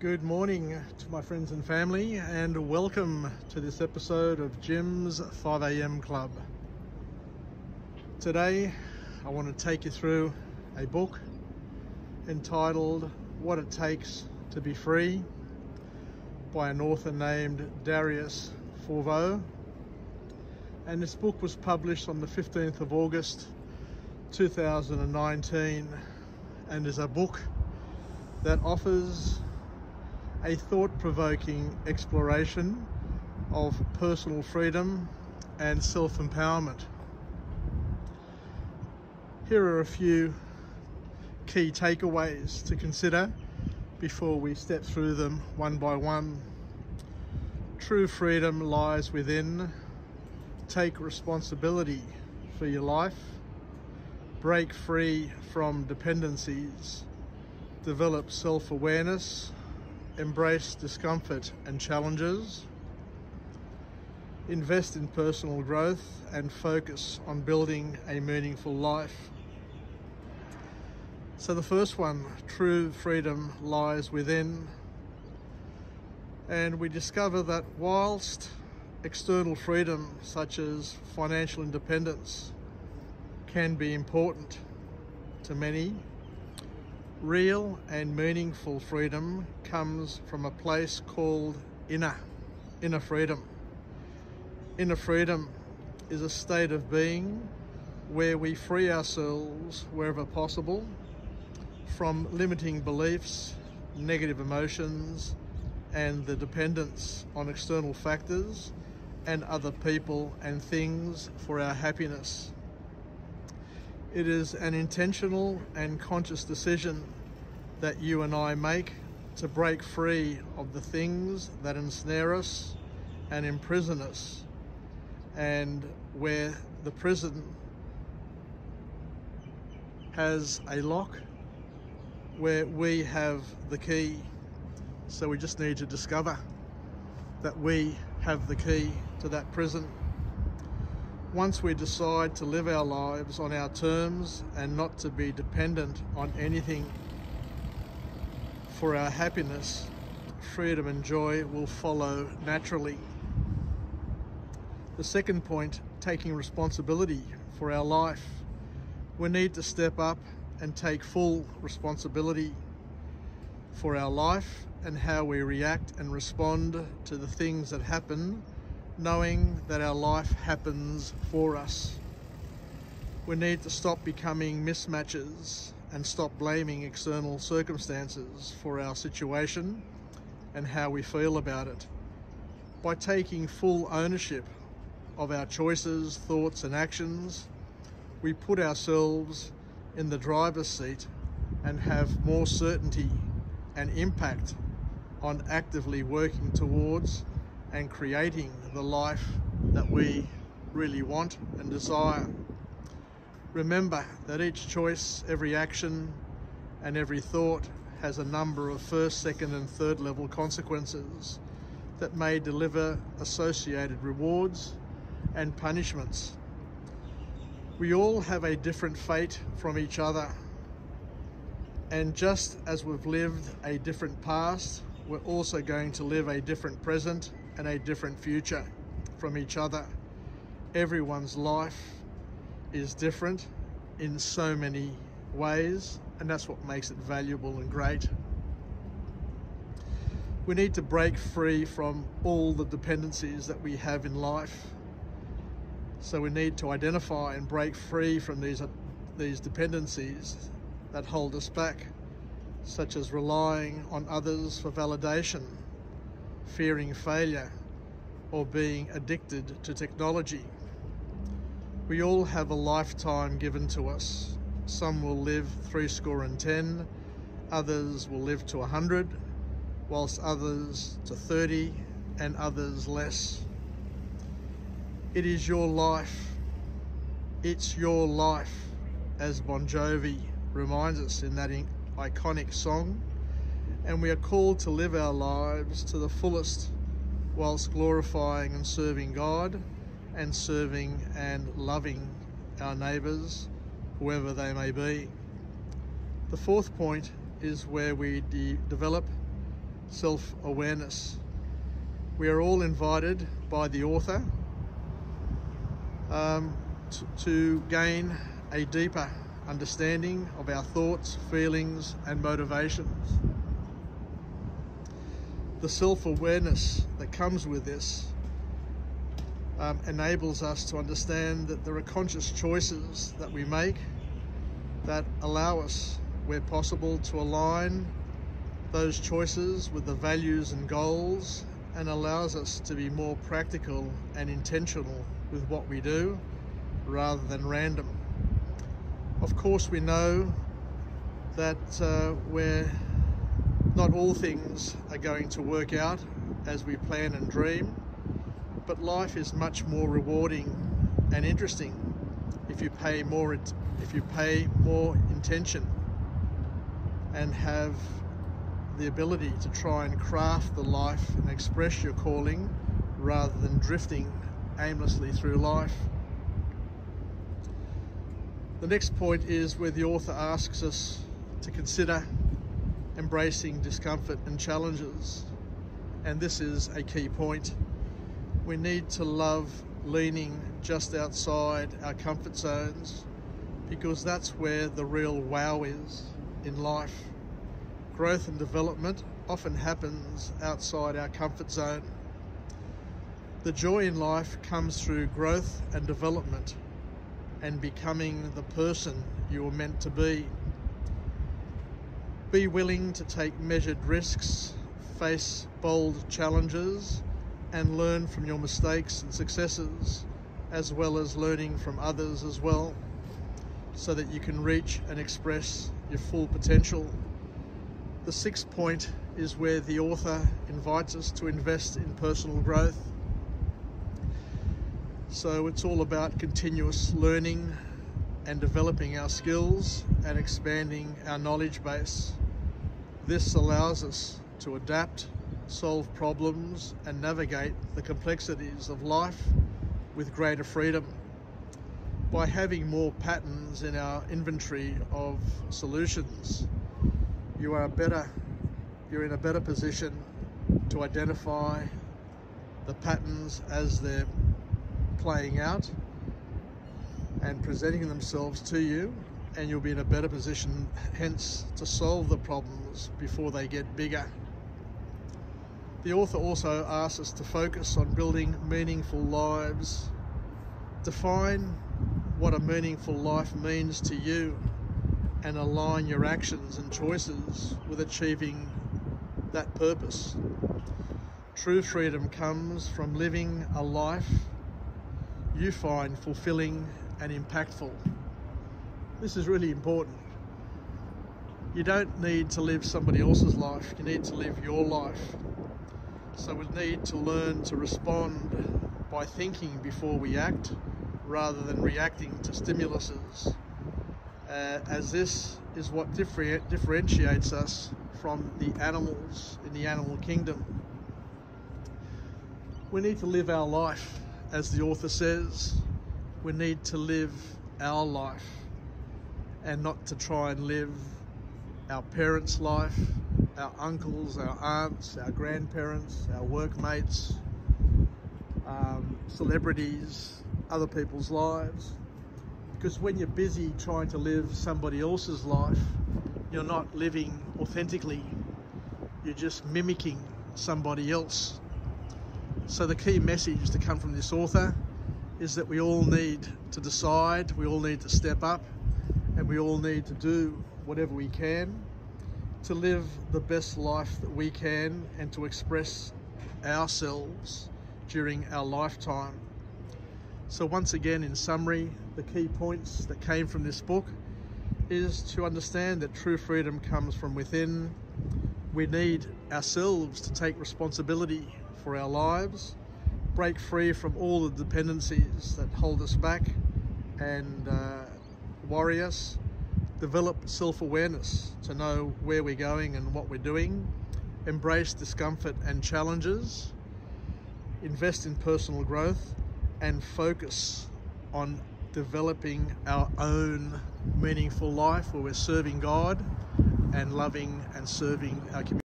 Good morning to my friends and family, and welcome to this episode of Jim's 5am Club. Today, I want to take you through a book entitled What It Takes to Be Free by an author named Darius Foroux. And this book was published on the 15th of August 2019 and is a book that offers a thought-provoking exploration of personal freedom and self-empowerment. Here are a few key takeaways to consider before we step through them one by one. True freedom lies within. Take responsibility for your life. Break free from dependencies. Develop self-awareness embrace discomfort and challenges, invest in personal growth and focus on building a meaningful life. So the first one, true freedom lies within. And we discover that whilst external freedom such as financial independence can be important to many, Real and meaningful freedom comes from a place called inner, inner freedom. Inner freedom is a state of being where we free ourselves wherever possible from limiting beliefs, negative emotions, and the dependence on external factors and other people and things for our happiness. It is an intentional and conscious decision that you and I make to break free of the things that ensnare us and imprison us, and where the prison has a lock, where we have the key. So we just need to discover that we have the key to that prison once we decide to live our lives on our terms and not to be dependent on anything for our happiness, freedom and joy will follow naturally. The second point, taking responsibility for our life. We need to step up and take full responsibility for our life and how we react and respond to the things that happen knowing that our life happens for us. We need to stop becoming mismatches and stop blaming external circumstances for our situation and how we feel about it. By taking full ownership of our choices, thoughts and actions, we put ourselves in the driver's seat and have more certainty and impact on actively working towards and creating the life that we really want and desire. Remember that each choice, every action, and every thought has a number of first, second, and third level consequences that may deliver associated rewards and punishments. We all have a different fate from each other. And just as we've lived a different past, we're also going to live a different present and a different future from each other. Everyone's life is different in so many ways, and that's what makes it valuable and great. We need to break free from all the dependencies that we have in life. So we need to identify and break free from these, these dependencies that hold us back, such as relying on others for validation, fearing failure, or being addicted to technology. We all have a lifetime given to us. Some will live three score and ten, others will live to a hundred, whilst others to 30 and others less. It is your life. It's your life, as Bon Jovi reminds us in that iconic song. And we are called to live our lives to the fullest whilst glorifying and serving God and serving and loving our neighbours, whoever they may be. The fourth point is where we de develop self-awareness. We are all invited by the author um, to gain a deeper understanding of our thoughts, feelings and motivations. The self-awareness that comes with this um, enables us to understand that there are conscious choices that we make that allow us, where possible, to align those choices with the values and goals and allows us to be more practical and intentional with what we do rather than random. Of course, we know that uh, we're not all things are going to work out as we plan and dream, but life is much more rewarding and interesting if you pay more if you pay more intention and have the ability to try and craft the life and express your calling rather than drifting aimlessly through life. The next point is where the author asks us to consider embracing discomfort and challenges. And this is a key point. We need to love leaning just outside our comfort zones because that's where the real wow is in life. Growth and development often happens outside our comfort zone. The joy in life comes through growth and development and becoming the person you were meant to be. Be willing to take measured risks, face bold challenges, and learn from your mistakes and successes, as well as learning from others as well, so that you can reach and express your full potential. The sixth point is where the author invites us to invest in personal growth so it's all about continuous learning and developing our skills and expanding our knowledge base. This allows us to adapt, solve problems and navigate the complexities of life with greater freedom. By having more patterns in our inventory of solutions, you are better, you're in a better position to identify the patterns as they're playing out and presenting themselves to you and you'll be in a better position hence to solve the problems before they get bigger. The author also asks us to focus on building meaningful lives. Define what a meaningful life means to you and align your actions and choices with achieving that purpose. True freedom comes from living a life you find fulfilling and impactful. This is really important. You don't need to live somebody else's life, you need to live your life. So we need to learn to respond by thinking before we act rather than reacting to stimuluses, uh, as this is what differ differentiates us from the animals in the animal kingdom. We need to live our life as the author says, we need to live our life and not to try and live our parents' life, our uncles, our aunts, our grandparents, our workmates, um, celebrities, other people's lives. Because when you're busy trying to live somebody else's life, you're not living authentically. You're just mimicking somebody else so the key message to come from this author is that we all need to decide, we all need to step up, and we all need to do whatever we can to live the best life that we can and to express ourselves during our lifetime. So once again, in summary, the key points that came from this book is to understand that true freedom comes from within. We need ourselves to take responsibility for our lives, break free from all the dependencies that hold us back and uh, worry us, develop self-awareness to know where we're going and what we're doing, embrace discomfort and challenges, invest in personal growth and focus on developing our own meaningful life where we're serving God and loving and serving our community.